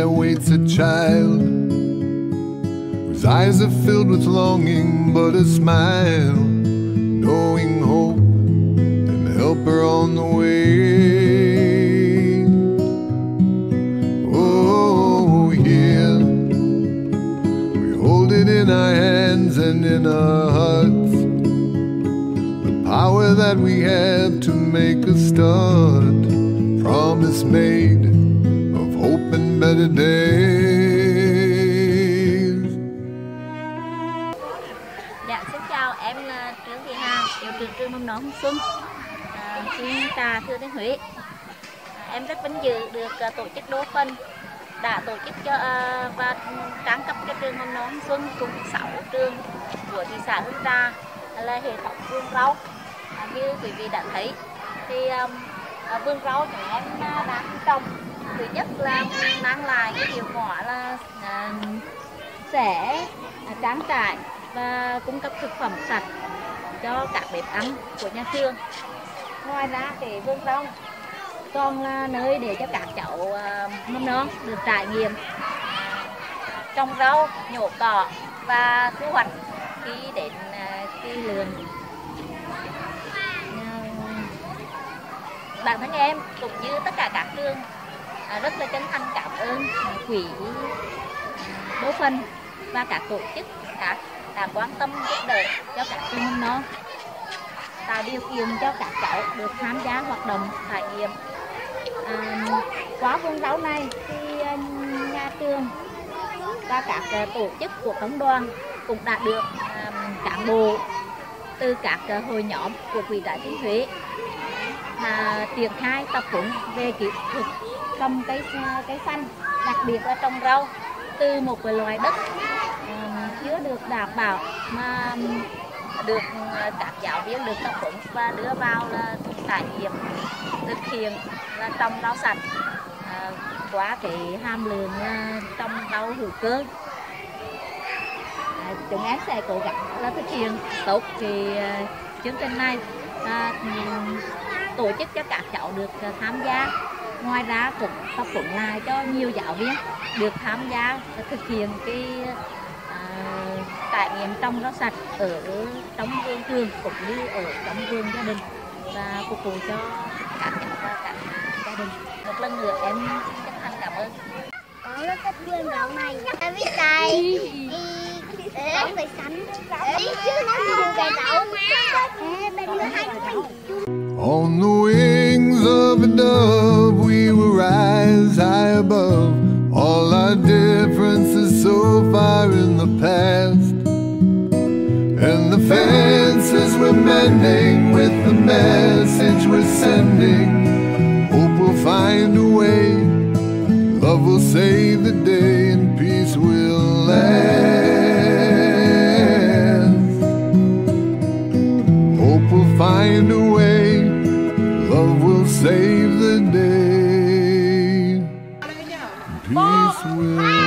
there waits a child. Whose eyes are filled with longing but a smile. Knowing hope and help her on the way. Oh yeah We hold it in our hands and in our hearts. The power that we have to make a start. Promise made hope days. Dạ, xin chào, em là Trương Thị Hà, hiệu trưởng trường mầm non Xuân, à, xin trà Thừa Thiên Huế. À, em rất vinh dự được uh, tổ chức đố phân đã tổ chức cho uh, và trang cấp cho trường mầm non Xuân cùng 6 trường của thị xã Hương Trà là hệ thống vườn rau. À, như quý vị đã thấy thì um, à, vườn rau chúng em đang trồng. Thứ nhất là mang lại cái hiệu quả là à, sẽ à, trang trải và cung cấp thực phẩm sạch cho các bếp ăn của nhà trường. Ngoài ra thì vườn rau còn là nơi để cho các cháu à, mầm non được trải nghiệm à, trồng rau nhổ cỏ và thu hoạch khi đến kỳ lượng bản thân em cũng như tất cả các trường à, rất là chân thành cảm ơn quỹ à, đỗ phân và các tổ chức các đã quan tâm giúp đỡ cho các trường mầm non tạo điều kiện cho các cháu được tham gia hoạt động trải nghiệm à, qua vườn rau này thì à, nhà trường và các tổ chức của công đoàn cũng đã được cán bộ từ các hội nhóm của quỹ đại thiên huế à, triển khai tập huấn về kỹ thuật trồng cây à, cây xanh đặc biệt là trồng rau từ một cái loại đất uh, chưa được đảm bảo mà được à, các giáo viên được tập huấn và đưa vào là trải nghiệm thực hiện là trồng rau sạch à, qua cái hàm lượng trong rau hữu cơ. À, chúng em sẽ cố gắng là thực hiện tốt cái chương trình này. À, tổ chức cho các cháu được tham gia. Ngoài ra cũng tập huấn lại cho nhiều giáo viên được tham gia thực hiện cái uh, trải nghiệm trồng rau sạch ở trong vườn trường cũng như ở trong vườn gia đình và phục vụ cho các cháu và các gia đình. Một lần nữa em chân thành cảm ơn. Con rất thích vườn rau này em biết đây đi không phải sánh đi chứ nó nhiều cái rau. Bên nữa hai mình On the wings of a dove, we will rise high above all our differences so far in the past. And the fences we're mending with the message we're sending. Hope we'll find a way, love will save the day, save the day, peace will.